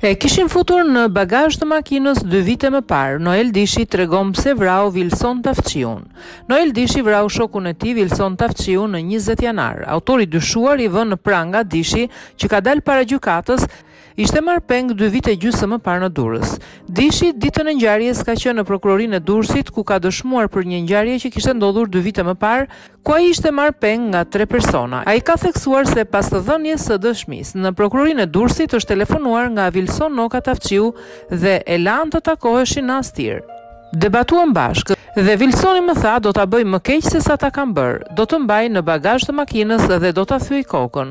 E kishin futur në bagazh të makinës dy vite më parë. Noel Dishi tregon pse vrau Vilson Tafçiun. Noel Dishi vrau shokun e tij Vilson Tafçiun në 20 janar. Autori i dyshuar i vënë në pranga Dishi që ka dalë para gjykatës Ishte marrë peng dy vite e gjysëm më parë në Durrës. Dishi, ditën e ngjarjes ka qenë në Prokurorinë e Durrësit, ku ka dëshmuar për një ngjarje që kishte ndodhur dy vite më parë, ku ai ishte marrë peng nga tre persona. Ai ka theksuar se pas dhënies së dëshmisë, në Prokurorinë e Durrësit është telefonuar nga Vilson Noka Tafçiu dhe e lanë të takoheshin në Astir. Debatuam bashkë dhe Vilsoni më tha do ta bëj më keq se sa ta kam bërë, do të mbaj në bagazh të makinës dhe do ta thyej kokën,